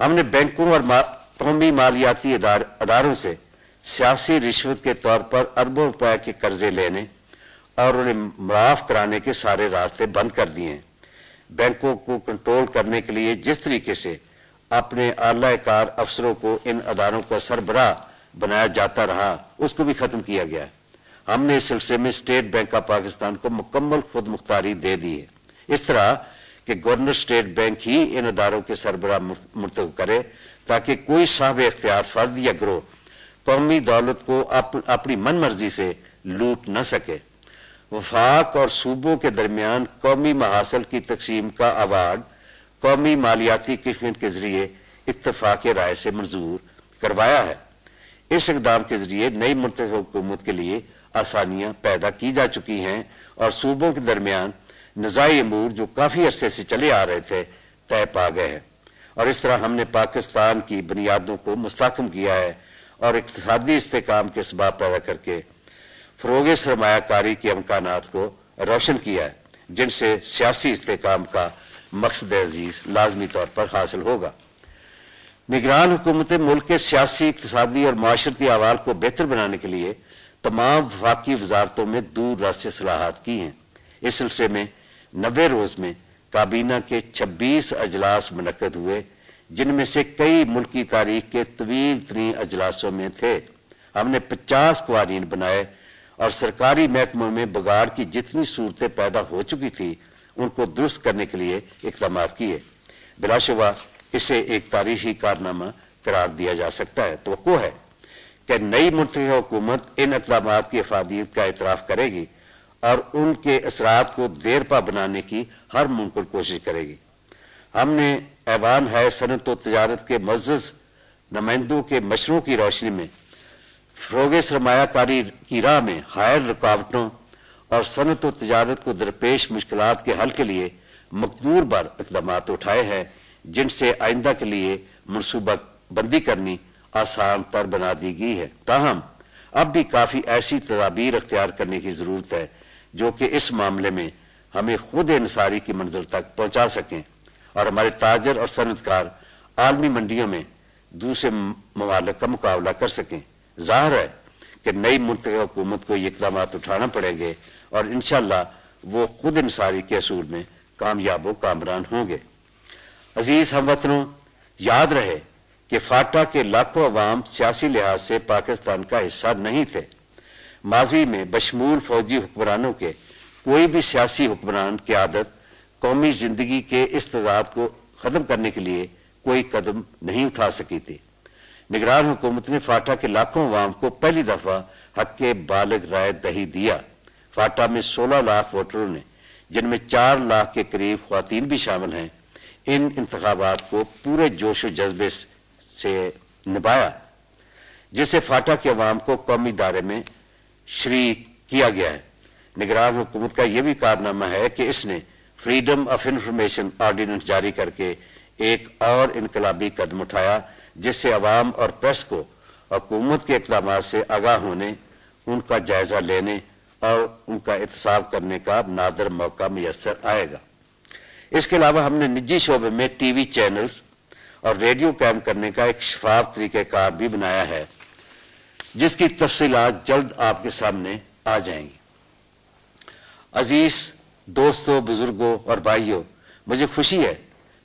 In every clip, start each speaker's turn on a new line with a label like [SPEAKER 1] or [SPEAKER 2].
[SPEAKER 1] ہم نے بینکوں اور قومی مالیاتی اداروں سے سیاسی رشوت کے طور پر اربوں روپے کے قرضے لینے اور انہیں معاف کرانے کے سارے راستے بند کر دیے ہیں۔ بینکوں کو کنٹرول کرنے کے لیے جس طریقے سے اپنے اعلی کار افسروں کو ان اداروں کا سربراہ بنایا جاتا رہا، اس کو بھی ختم کیا گیا۔ ہے ہم نے اس سلسلے میں اسٹیٹ بینک آف پاکستان کو مکمل خود مختاری دے دی ہے۔ اس طرح کہ گورنر اسٹیٹ بینک ہی ان اداروں کے سربراہ مرتب کرے تاکہ کوئی صاحب اختیار فرد یا گروہ قومی دولت کو اپنی من مرضی سے لوٹ نہ سکے۔ وفاق اور صوبوں کے درمیان قومی محاصل کی تقسیم کا اوارڈ قومی مالیاتی کشمت کے ذریعے اتفاق رائے سے منظور کروایا ہے۔ اس اقدام کے ذریعے نئی منتخب حکومت کے لیے آسانیاں پیدا کی جا چکی ہیں اور صوبوں کے درمیان نظائی امور جو کافی عرصے سے چلے آ رہے تھے، طے پا گئے ہیں۔ اور اس طرح ہم نے پاکستان کی بنیادوں کو مستحکم کیا ہے اور اقتصادی استحکام کے اسباب پیدا کر کے فروغ سرمایہ کاری کے امکانات کو روشن کیا ہے، جن سے سیاسی استحکام کا مقصد عزیز لازمی طور پر حاصل ہوگا۔ نگران حکومت ملک کے سیاسی، اقتصادی اور معاشرتی احوال کو بہتر بنانے کے لیے تمام وفاقی وزارتوں میں دور راستے صلاحات کی ہیں۔ اس سلسلے میں نوے روز میں کابینہ کے چھبیس اجلاس منعقد ہوئے، جن میں سے کئی ملکی تاریخ کے طویل ترین اجلاسوں میں تھے۔ ہم نے پچاس قوانین بنائے اور سرکاری محکموں میں بگاڑ کی جتنی صورتیں پیدا ہو چکی تھی ان کو درست کرنے کے لیے اقدامات کیے۔ بلا شبہ اسے ایک تاریخی کارنامہ قرار دیا جا سکتا ہے۔ توقع ہے کہ نئی منتخب حکومت ان اقدامات کی افادیت کا اعتراف کرے گی۔ اور ان کے اثرات کو دیر پا بنانے کی ہر ممکن کوشش کرے گی۔ ہم نے ایوان ہے صنعت و تجارت کے معزز نمائندوں کے مشروں کی روشنی میں، فروغ سرمایہ کاری کی راہ میں حائل رکاوٹوں اور صنعت و تجارت کو درپیش مشکلات کے حل کے لیے مقدور بر اقدامات اٹھائے ہیں، جن سے آئندہ کے لیے منصوبہ بندی کرنی آسان تر بنا دی گئی ہے۔ تاہم، اب بھی کافی ایسی تدابیر اختیار کرنے کی ضرورت ہے جو کہ اس معاملے میں ہمیں خود انصاری کی منزل تک پہنچا سکیں اور ہمارے تاجر اور صنعت کار عالمی منڈیوں میں دوسرے ممالک کا مقابلہ کر سکیں۔ ظاہر ہے کہ نئی منتخب حکومت کو یہ اقدامات اٹھانا پڑیں گے اور انشاءاللہ وہ خود انصاری کے اصول میں کامیاب و کامران ہوں گے۔ عزیز ہم وطنوں، یاد رہے کہ فاٹا کے لاکھوں عوام سیاسی لحاظ سے پاکستان کا حصہ نہیں تھے۔ ماضی میں بشمول فوجی حکمرانوں کے کوئی بھی سیاسی حکمران کی عادت قومی زندگی کے استضاد کو ختم کرنے کے لیے کوئی قدم نہیں اٹھا سکی تھی۔ نگران حکومت نے فاٹا کے لاکھوں عوام کو پہلی دفعہ حق کے بالغ رائے دہی دیا۔ فاٹا میں سولہ لاکھ ووٹروں نے، جن میں چار لاکھ کے قریب خواتین بھی شامل ہیں، ان انتخابات کو پورے جوش و جذبے سے نبھایا، جس سے فاٹا کے عوام کو قومی دارے میں شریک کیا گیا ہے۔ نگران حکومت کا یہ بھی کارنامہ ہے کہ اس نے فریڈم آف انفارمیشن آرڈیننس جاری کر کے ایک اور انقلابی قدم اٹھایا، جس سے عوام اور پریس کو حکومت کے اقدامات سے آگاہ ہونے، ان کا جائزہ لینے اور ان کا احتساب کرنے کا نادر موقع میسر آئے گا۔ اس کے علاوہ ہم نے نجی شعبے میں ٹی وی چینلز اور ریڈیو قائم کرنے کا ایک شفاف طریقہ کار بھی بنایا ہے۔ جس کی تفصیلات جلد آپ کے سامنے آ جائیں گی۔ عزیز دوستوں بزرگوں اور بھائیوں مجھے خوشی ہے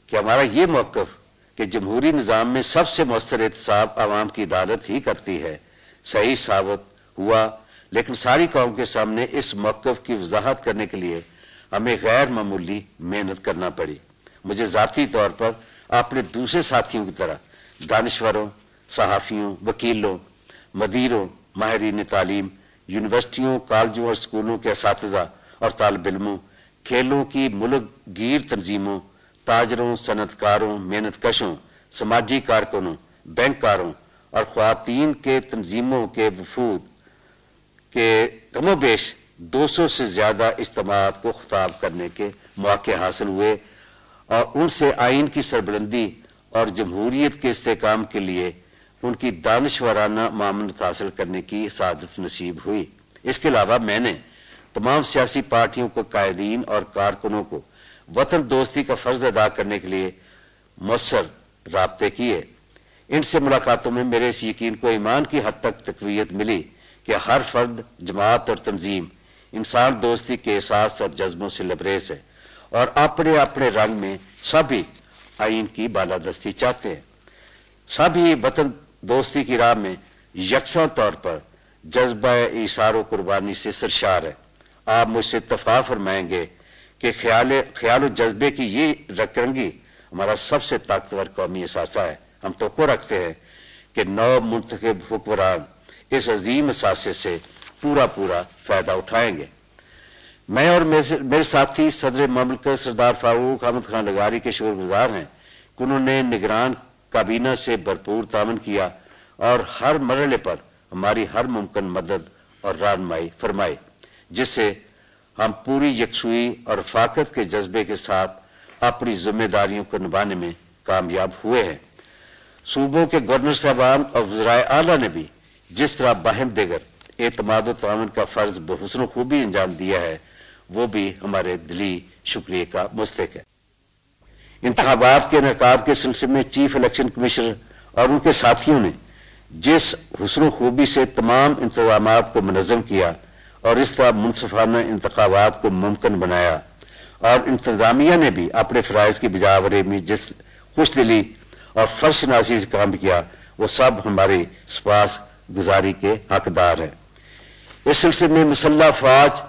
[SPEAKER 1] کہ ہمارا یہ موقف کہ جمہوری نظام میں سب سے مؤثر احتساب عوام کی عدالت ہی کرتی ہے، صحیح ثابت ہوا۔ لیکن ساری قوم کے سامنے اس موقف کی وضاحت کرنے کے لیے ہمیں غیر معمولی محنت کرنا پڑی۔ مجھے ذاتی طور پر اپنے دوسرے ساتھیوں کی طرح دانشوروں، صحافیوں، وکیلوں مدیروں، ماہرین تعلیم، یونیورسٹیوں، کالجوں اور اسکولوں کے اساتذہ اور طالب علموں، کھیلوں کی ملک گیر تنظیموں، تاجروں صنعت کاروں محنت کشوں، سماجی کارکنوں بینک کاروں اور خواتین کے تنظیموں کے وفود کے کم و بیش دو سو سے زیادہ اجتماعات کو خطاب کرنے کے مواقع حاصل ہوئے اور ان سے آئین کی سربلندی اور جمہوریت کے استحکام کے لیے ان کی دانشورانہ معاملت حاصل کرنے کی سعادت نصیب ہوئی۔ اس کے علاوہ میں نے تمام سیاسی پارٹیوں کو، قائدین اور کارکنوں کو وطن دوستی کا فرض ادا کرنے کے لیے مؤثر رابطے کیے۔ ان سے ملاقاتوں میں میرے اس یقین کو ایمان کی حد تک تقویت ملی کہ ہر فرد، جماعت اور تنظیم انسان دوستی کے احساس اور جذبوں سے لبریز ہے اور اپنے اپنے رنگ میں سبھی آئین کی بالادستی چاہتے ہیں۔ سبھی وطن دوستی کی راہ میں یکساں طور پر جذبہ ایثار و قربانی سے سرشار ہے۔ آپ مجھ سے اتفاق فرمائیں گے کہ خیال خیال و جذبے کی یہ رنگی ہمارا سب سے طاقتور قومی اثاثہ ہے۔ ہم توقع رکھتے ہیں کہ نو منتخب حکمران اس عظیم اثاثے سے پورا پورا فائدہ اٹھائیں گے۔ میں اور میرے ساتھی صدر مملکت سردار فاروق احمد خان لگاری کے شکر گزار ہیں کہ انہوں نے نگران کابینہ سے بھرپور تعاون کیا اور ہر مرحلے پر ہماری ہر ممکن مدد اور رہنمائی فرمائی، جس سے ہم پوری یکسوئی اور فاقت کے جذبے کے ساتھ اپنی ذمہ داریوں کو نبھانے میں کامیاب ہوئے ہیں۔ صوبوں کے گورنر صاحبان اور وزرائے اعلیٰ نے بھی جس طرح باہم دیگر اعتماد و تعاون کا فرض بحسن و خوبی انجام دیا ہے، وہ بھی ہمارے دلی شکریہ کا مستق ہے۔ انتخابات کے انعقاد کے سلسلے میں چیف الیکشن کمیشنر اور ان کے ساتھیوں نے جس حسن و خوبی سے تمام انتظامات کو منظم کیا اور اس طرح منصفانہ انتخابات کو ممکن بنایا اور انتظامیہ نے بھی اپنے فرائض کی بجاوری میں جس خوش دلی اور فرش نازی سے کام کیا، وہ سب ہماری سپاس گزاری کے حقدار ہیں۔ اس سلسلے میں مسلح فوج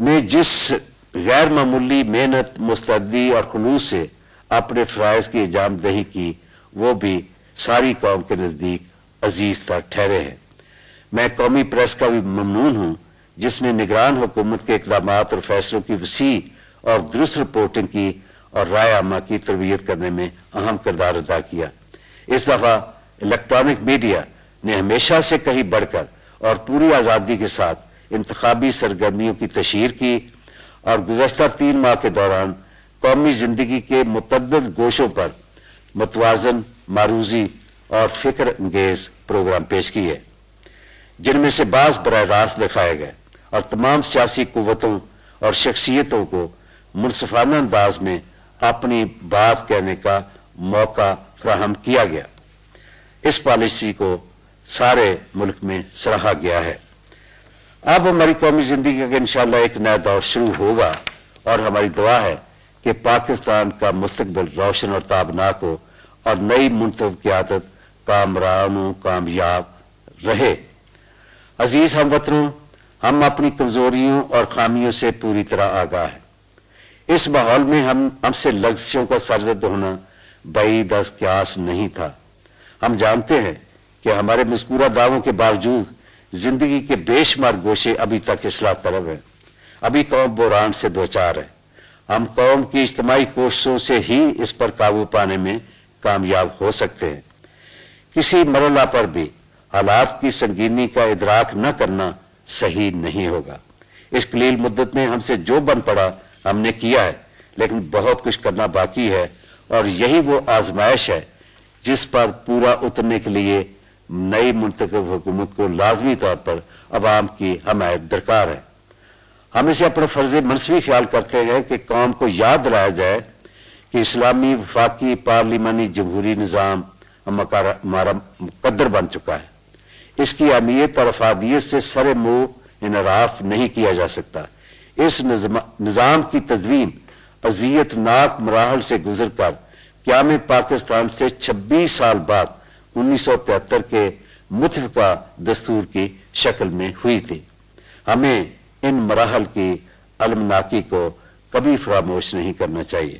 [SPEAKER 1] نے جس غیر معمولی محنت، مستعدی اور خلوص سے اپنے فرائض کی اجام دہی کی، وہ بھی ساری قوم کے نزدیک عزیز تر ٹھہرے ہیں۔ میں قومی پریس کا بھی ممنون ہوں، جس نے نگران حکومت کے اقدامات اور فیصلوں کی وسیع اور درست رپورٹنگ کی اور رائے عامہ کی تربیت کرنے میں اہم کردار ادا کیا۔ اس دفعہ الیکٹرانک میڈیا نے ہمیشہ سے کہیں بڑھ کر اور پوری آزادی کے ساتھ انتخابی سرگرمیوں کی تشہیر کی اور گزشتہ تین ماہ کے دوران قومی زندگی کے متعدد گوشوں پر متوازن، معروضی اور فکر انگیز پروگرام پیش کیے۔ جن میں سے بعض براہ راست دکھائے گئے اور تمام سیاسی قوتوں اور شخصیتوں کو منصفانہ انداز میں اپنی بات کہنے کا موقع فراہم کیا گیا۔ اس پالیسی کو سارے ملک میں سراہا گیا ہے۔ اب ہماری قومی زندگی کا انشاءاللہ ایک نیا دور شروع ہوگا اور ہماری دعا ہے کہ پاکستان کا مستقبل روشن اور تابناک ہو اور نئی منتخب قیادت کامران کامیاب رہے۔ عزیز ہم وطنوں، ہم اپنی کمزوریوں اور خامیوں سے پوری طرح آگاہ ہیں۔ اس ماحول میں ہم ہم سے لگزشوں کا سرزد ہونا بعید از قیاس نہیں تھا۔ ہم جانتے ہیں کہ ہمارے مذکورہ دعووں کے باوجود زندگی کے بے شمار گوشے ابھی تک اصلاح طلب ہیں۔ ابھی قوم بوران سے دوچار ہے۔ ہم قوم کی اجتماعی کوششوں سے ہی اس پر قابو پانے میں کامیاب ہو سکتے ہیں۔ کسی مرلہ پر بھی حالات کی سنگینی کا ادراک نہ کرنا صحیح نہیں ہوگا۔ اس قلیل مدت میں ہم سے جو بن پڑا ہم نے کیا ہے، لیکن بہت کچھ کرنا باقی ہے اور یہی وہ آزمائش ہے جس پر پورا اترنے کے لیے نئی منتخب حکومت کو لازمی طور پر عوام کی حمایت درکار ہے۔ ہم اسے اپنا فرض منصوی خیال کرتے ہیں کہ قوم کو یاد دلایا جائے کہ اسلامی وفاقی پارلیمانی جمہوری نظام ہمارا مقدر بن چکا ہے۔ اس کی اہمیت اور افادیت سے سر منہ انعراف نہیں کیا جا سکتا۔ اس نظام کی تدوین اذیت ناک مراحل سے گزر کر قیام پاکستان سے چھبیس سال بعد انیس سو تہتر کے متفقہ دستور کی شکل میں ہوئی تھی۔ ہمیں ان مراحل کی المناکی کو کبھی فراموش نہیں کرنا چاہیے۔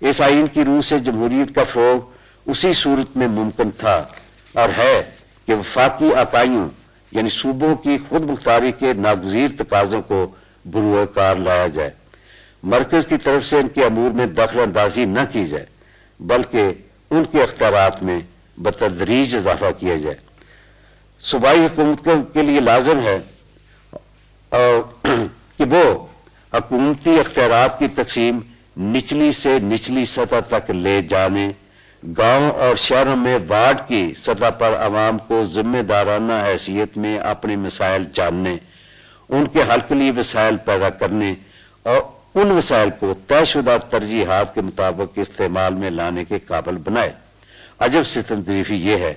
[SPEAKER 1] اس آئین کی روح سے جمہوریت کا فروغ اسی صورت میں ممکن تھا اور ہے کہ وفاقی عقائیوں یعنی صوبوں کی خود مختاری کے ناگزیر تقاضوں کو بروع کار لایا جائے۔ مرکز کی طرف سے ان کے امور میں دخل اندازی نہ کی جائے، بلکہ ان کے اختیارات میں بتدریج اضافہ کیا جائے۔ صوبائی حکومت کے لیے لازم ہے کہ وہ حکومتی اختیارات کی تقسیم نچلی سے نچلی سطح تک لے جانے، گاؤں اور شہروں میں وارڈ کی سطح پر عوام کو ذمہ دارانہ حیثیت میں اپنے مسائل جاننے، ان کے حل کے لیے وسائل پیدا کرنے، اور ان وسائل کو طے شدہ ترجیحات کے مطابق استعمال میں لانے کے قابل بنائے۔ عجب ستم طریفی یہ ہے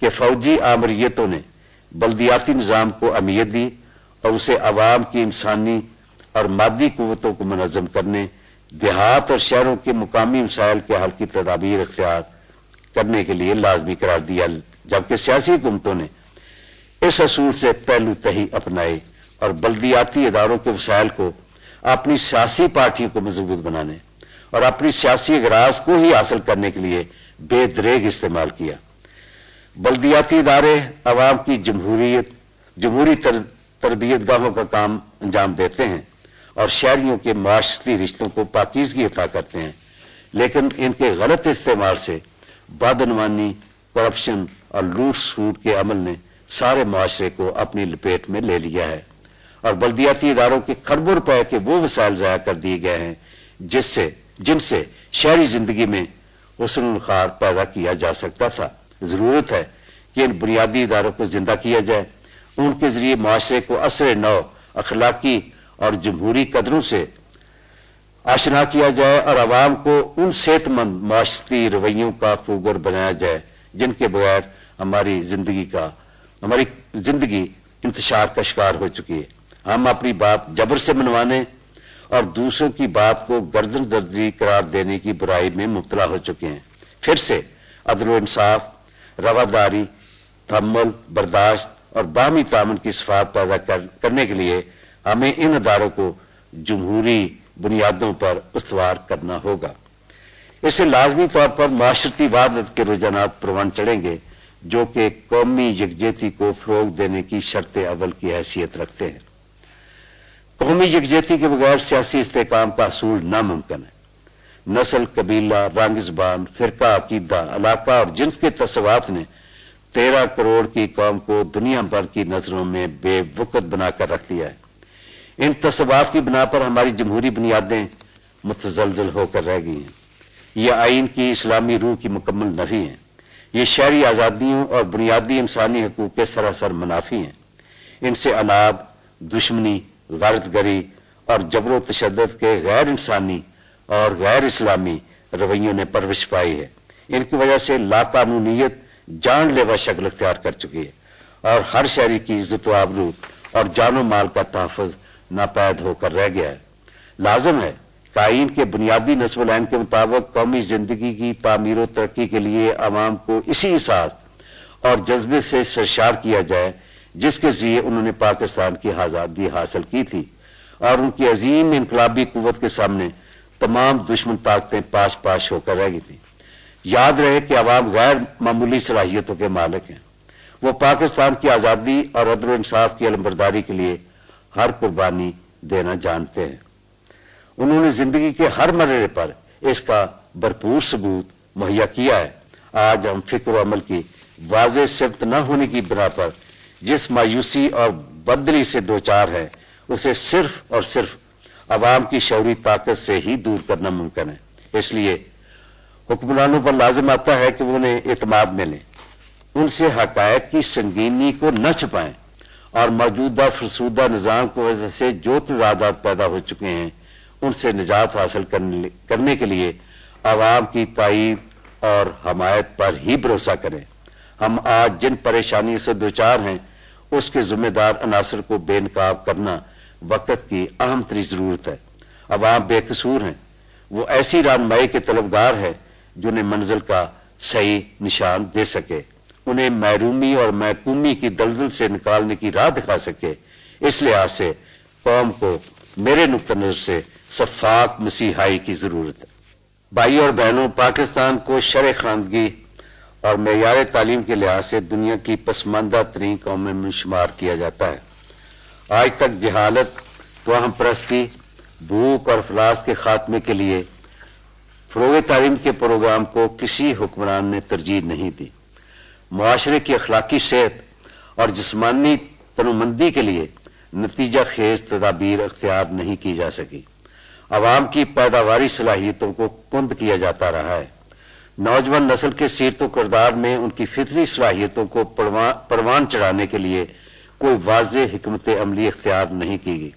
[SPEAKER 1] کہ فوجی آمریتوں نے بلدیاتی نظام کو امیت دی اور اسے عوام کی انسانی اور مادی قوتوں کو منظم کرنے، دیہات اور شہروں کے مقامی مسائل کے حل کی تدابیر اختیار کرنے کے لیے لازمی قرار دیا، جبکہ سیاسی حکومتوں نے اس اصول سے پہلو تہی اپنائے اور بلدیاتی اداروں کے وسائل کو اپنی سیاسی پارٹیوں کو مضبوط بنانے اور اپنی سیاسی اغراض کو ہی حاصل کرنے کے لیے بے دریگ استعمال کیا۔ بلدیاتی ادارے عوام کی جمہوریت، جمہوری تربیت گاہوں کا کام انجام دیتے ہیں اور شہریوں کے معاشرتی رشتوں کو پاکیزگی عطا کرتے ہیں۔ لیکن ان کے غلط استعمال سے بادنوانی کرپشن اور لوٹ سوٹ کے عمل نے سارے معاشرے کو اپنی لپیٹ میں لے لیا ہے۔ اور بلدیاتی اداروں کے خربوں روپے کے وہ وسائل ضائع کر دیے گئے ہیں جس سے، جن سے شہری زندگی میں حسن الخار پیدا کیا جا سکتا تھا۔ ضرورت ہے کہ ان بنیادی اداروں کو زندہ کیا جائے۔ ان کے ذریعے معاشرے کو اثر نو اخلاقی اور جمہوری قدروں سے آشنا کیا جائے اور عوام کو ان صحت مند معاشرتی رویوں کا خوگر بنایا جائے، جن کے بغیر ہماری زندگی کا، ہماری زندگی انتشار کا شکار ہو چکی ہے۔ ہم اپنی بات جبر سے منوانے اور دوسروں کی بات کو گردن دردی قرار دینے کی برائی میں مبتلا ہو چکے ہیں۔ پھر سے عدل و انصاف، رواداری، تحمل، برداشت اور باہمی تعمن کی صفات پیدا کرنے کے لیے ہمیں ان اداروں کو جمہوری بنیادوں پر استوار کرنا ہوگا۔ اسے لازمی طور پر معاشرتی وادت کے رجحانات پروان چڑھیں گے، جو کہ قومی یکجہتی کو فروغ دینے کی شرط اول کی حیثیت رکھتے ہیں۔ قومی یکجہتی کے بغیر سیاسی استحکام کا حصول ناممکن ہے۔ نسل، قبیلہ رنگ زبان فرقہ، عقیدہ، علاقہ اور جنس کے تصوات نے تیرہ کروڑ کی قوم کو دنیا بھر کی نظروں میں بے وقت بنا کر رکھ دیا ہے۔ ان تصوات کی بنا پر ہماری جمہوری بنیادیں متزلزل ہو کر رہ گئی ہیں۔ یہ آئین کی اسلامی روح کی مکمل نفی ہیں۔ یہ شہری آزادیوں اور بنیادی انسانی حقوق کے سراسر منافی ہیں۔ ان سے اناب، دشمنی غارت گری اور جبر و تشدد کے غیر انسانی اور غیر اسلامی رویوں نے پرورش پائی ہے۔ ان کی وجہ سے لا قانونیت جان لیوا شکل اختیار کر چکی ہے اور ہر شہری کی عزت و آبرو اور جان و مال کا تحفظ ناپید ہو کر رہ گیا ہے۔ لازم ہے آئین کے بنیادی نصب العین کے مطابق قومی زندگی کی تعمیر و ترقی کے لیے عوام کو اسی احساس اور جذبے سے سرشار کیا جائے جس کے ذریعے انہوں نے پاکستان کی آزادی حاصل کی تھی اور ان کی عظیم انقلابی قوت کے سامنے تمام دشمن طاقتیں پاش پاش ہو کر رہ گئی تھیں۔ یاد رہے کہ عوام غیر معمولی صلاحیتوں کے مالک ہیں۔ وہ پاکستان کی آزادی اور عدل و انصاف کی علمبرداری کے لیے ہر قربانی دینا جانتے ہیں۔ انہوں نے زندگی کے ہر مرحلے پر اس کا بھرپور ثبوت مہیا کیا ہے۔ آج ہم فکر و عمل کی واضح صرف نہ ہونے کی بنا پر جس مایوسی اور بدلی سے دوچار ہے، اسے صرف اور صرف عوام کی شعوری طاقت سے ہی دور کرنا ممکن ہے۔ اس لیے حکمرانوں پر لازم آتا ہے کہ وہ انہیں اعتماد میں لیں۔ ان سے حقائق کی سنگینی کو نہ چھپائیں اور موجودہ فرسودہ نظام کی وجہ سے جو تضادات پیدا ہو چکے ہیں، ان سے نجات حاصل کرنے کے لیے عوام کی تائید اور حمایت پر ہی بھروسہ کریں۔ ہم آج جن پریشانی سے دوچار ہیں اس کے ذمہ دار عناصر کو بے نقاب کرنا وقت کی اہم تری ضرورت ہے۔ عوام بے قصور ہیں۔ وہ ایسی رانمائی کے طلبگار ہے جنہیں منزل کا صحیح نشان دے سکے۔ انہیں محرومی اور محکومی کی دلدل سے نکالنے کی راہ دکھا سکے۔ اس لحاظ سے قوم کو میرے نقطہ نظر سے صفاق مسیحائی کی ضرورت ہے۔ بھائی اور بہنوں، پاکستان کو شرع خاندگی اور معیار تعلیم کے لحاظ سے دنیا کی پسماندہ ترین قومیں میں شمار کیا جاتا ہے۔ آج تک جہالت، توہم پرستی، بھوک اور فلاس کے خاتمے کے لیے فروغ تعلیم کے پروگرام کو کسی حکمران نے ترجیح نہیں دی۔ معاشرے کی اخلاقی صحت اور جسمانی تنومندی کے لیے نتیجہ خیز تدابیر اختیار نہیں کی جا سکی۔ عوام کی پیداواری صلاحیتوں کو کند کیا جاتا رہا ہے۔ نوجوان نسل کے سیرت و کردار میں ان کی فطری صلاحیتوں کو پروان چڑھانے کے لیے کوئی واضح حکمت عملی اختیار نہیں کی گئی۔